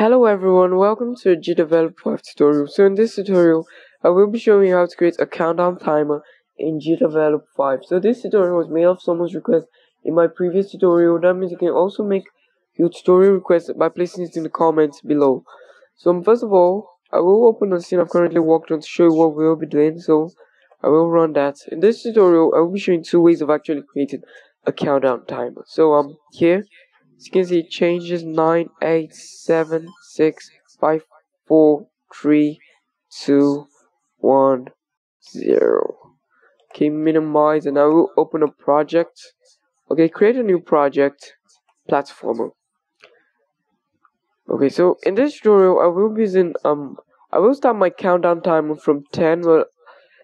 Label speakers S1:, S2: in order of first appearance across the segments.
S1: Hello everyone, welcome to a GDevelop 5 tutorial. So in this tutorial, I will be showing you how to create a countdown timer in GDevelop 5. So this tutorial was made of someone's request in my previous tutorial. That means you can also make your tutorial request by placing it in the comments below. So first of all, I will open a scene I've currently worked on to show you what we will be doing. So I will run that. In this tutorial, I will be showing two ways of actually creating a countdown timer. So um here you can see, changes 9, 8, 7, 6, 5, 4, 3, 2, 1, 0. Okay, minimize, and I will open a project. Okay, create a new project, platformer. Okay, so in this tutorial, I will be using, um, I will start my countdown timer from 10, but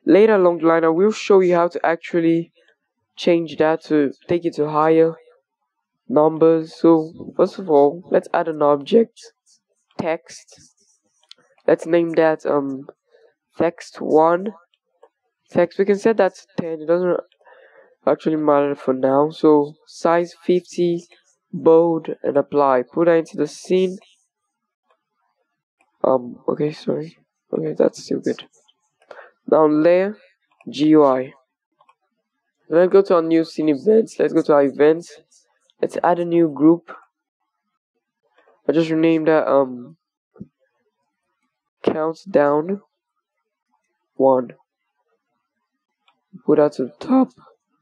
S1: later along the line, I will show you how to actually change that to take it to higher numbers. So first of all let's add an object text. Let's name that um text one. Text we can set that to 10 it doesn't actually matter for now. So size 50 bold and apply. Put that into the scene. Um okay sorry. Okay that's still good. Now layer GUI let's go to our new scene events. Let's go to our events let's add a new group. I just renamed that um countdown one. Put that to the top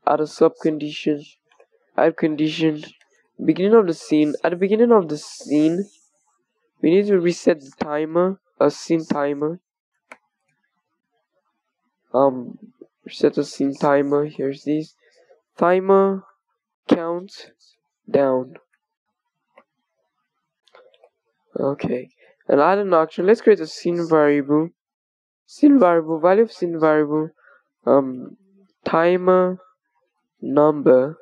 S1: add a sub condition add condition beginning of the scene at the beginning of the scene we need to reset the timer a scene timer. Um reset the scene timer. Here's this. Timer count down. Okay, and add an action. Let's create a scene variable. Scene variable, value of scene variable, um, timer number,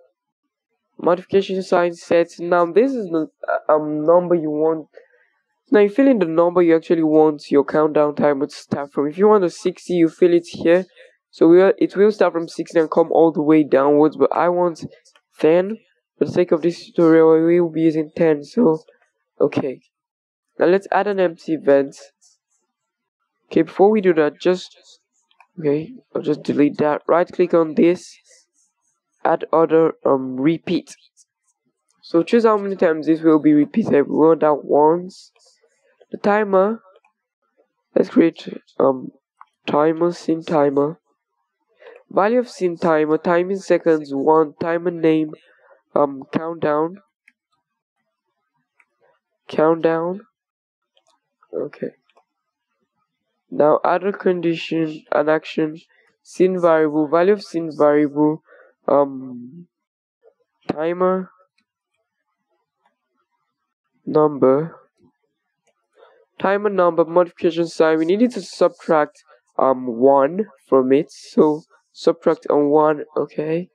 S1: modification sign sets. Now this is the uh, um number you want. Now you fill in the number you actually want your countdown timer to start from. If you want a 60, you fill it here. So we are, it will start from 60 and come all the way downwards. But I want 10 for the sake of this tutorial, we will be using 10, so, okay. Now let's add an empty event. Okay, before we do that, just, okay, I'll just delete that. Right click on this, add other, um, repeat. So choose how many times this will be repeated. We want that once. The timer, let's create, um, timer, scene timer. Value of scene timer, time in seconds, one, timer name, um countdown. Countdown. Okay. Now a condition an action. Scene variable value of scene variable um timer. Number. Timer number modification sign we needed to subtract um one from it. So subtract on one okay. and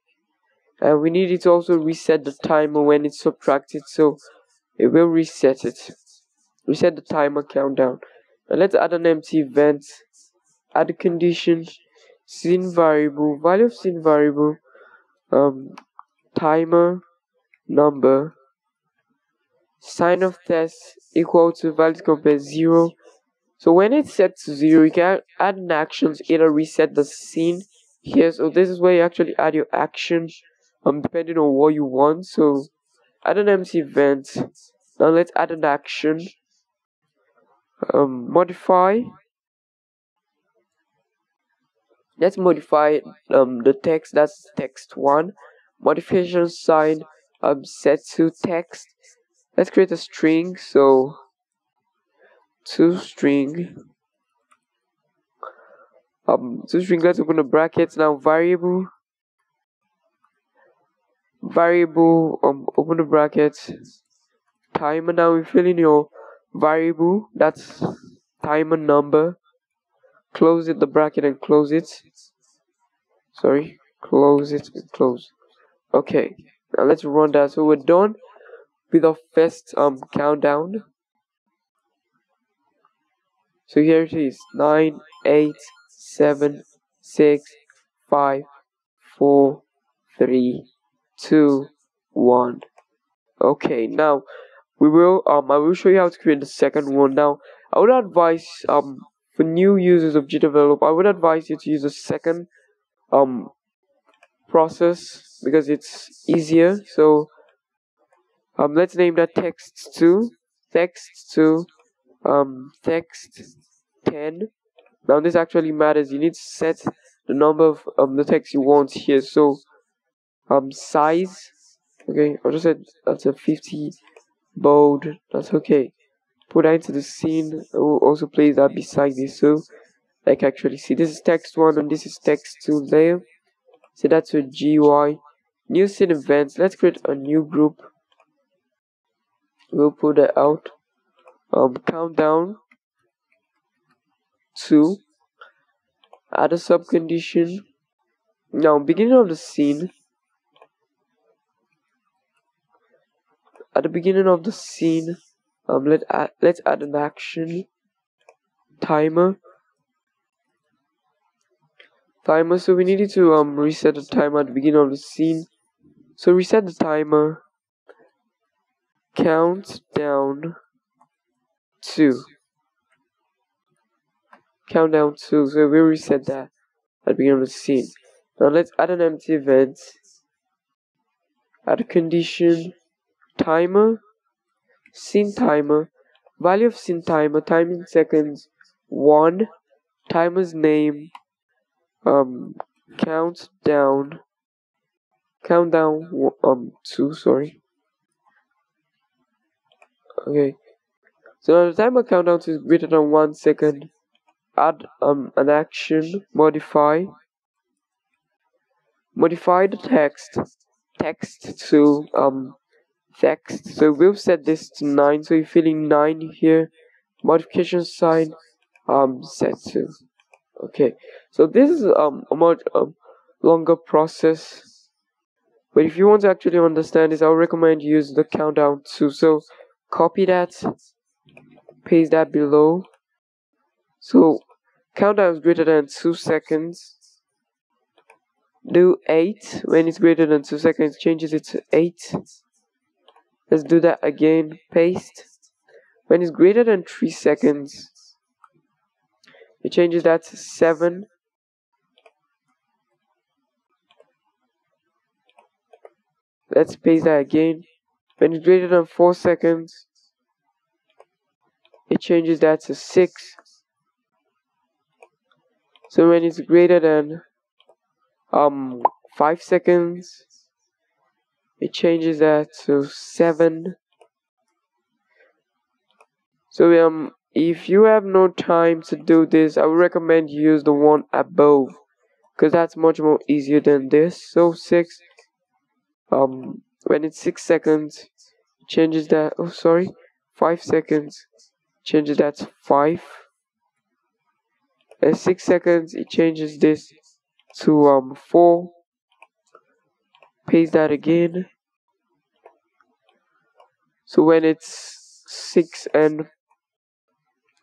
S1: uh, we need it to also reset the timer when it's subtracted so it will reset it. Reset the timer countdown. Now let's add an empty event add a condition scene variable value of scene variable um timer number sign of test equal to value compare zero. So when it's set to zero you can add an action either reset the scene here. So this is where you actually add your action um depending on what you want. So add an empty event now let's add an action. Um modify. Let's modify um the text. That's text one. Modification sign um set to text. Let's create a string. So to string. Um to string let's open the brackets now variable variable um open the brackets timer now we fill in your variable that's timer number close it the bracket and close it. Sorry close it close. Okay now let's run that. So we're done with our first um countdown. So here it is nine eight seven six five four three two one. Okay now we will um I will show you how to create the second one. Now I would advise um for new users of GDevelop I would advise you to use a second um process because it's easier. So um let's name that text 2 text 2 um text 10 now this actually matters. You need to set the number of um, the text you want here. So um size? Okay I'll just say that's a 50 bold. That's okay. Put that into the scene. I will also place that beside this so I can actually see. This is text 1 and this is text 2 layer so that's a GUI new scene events. Let's create a new group. We'll put that out. Um countdown 2 add a sub condition now beginning of the scene at the beginning of the scene um let add, let's add an action. Timer. Timer. So we needed to um reset the timer at the beginning of the scene. So reset the timer. Count down two. Countdown two. So we reset that at the beginning of the scene. Now let's add an empty event. Add a condition timer scene timer value of scene timer time in seconds one timer's name um countdown countdown um two sorry. Okay. So the timer countdown is greater than one second. Add um an action modify. Modify the text. Text to um text. So we'll set this to 9 so you're feeling 9 here. Modification sign um set to. Okay. So this is um a much um, longer process. But if you want to actually understand this i would recommend you use the countdown too so copy that paste that below. So countdown is greater than 2 seconds. Do 8 when it's greater than 2 seconds changes it to 8 let's do that again. Paste. When it's greater than 3 seconds it changes that to 7 let's paste that again. When it's greater than 4 seconds it changes that to 6 so when it's greater than um 5 seconds it changes that to 7 so um if you have no time to do this i would recommend you use the one above because that's much more easier than this. So 6 um when it's 6 seconds changes that oh sorry 5 seconds changes that to 5 at 6 seconds it changes this to um 4 paste that again. So when it's 6 and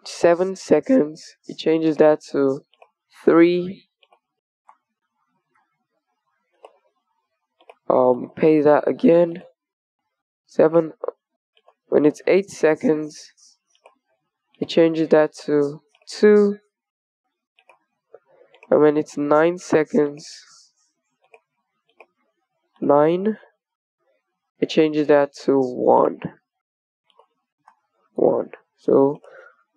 S1: 7 seconds it changes that to 3 um paste that again. 7 when it's 8 seconds it changes that to 2 and when it's 9 seconds 9 it changes that to 1 1 so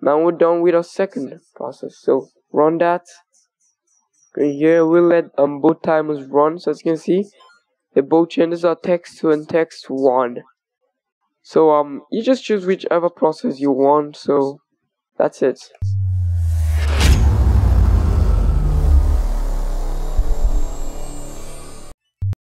S1: now we're done with our second process. So run that. Here we'll let um both timers run. So as you can see the both changes our text to and text 1 so um you just choose whichever process you want. So that's it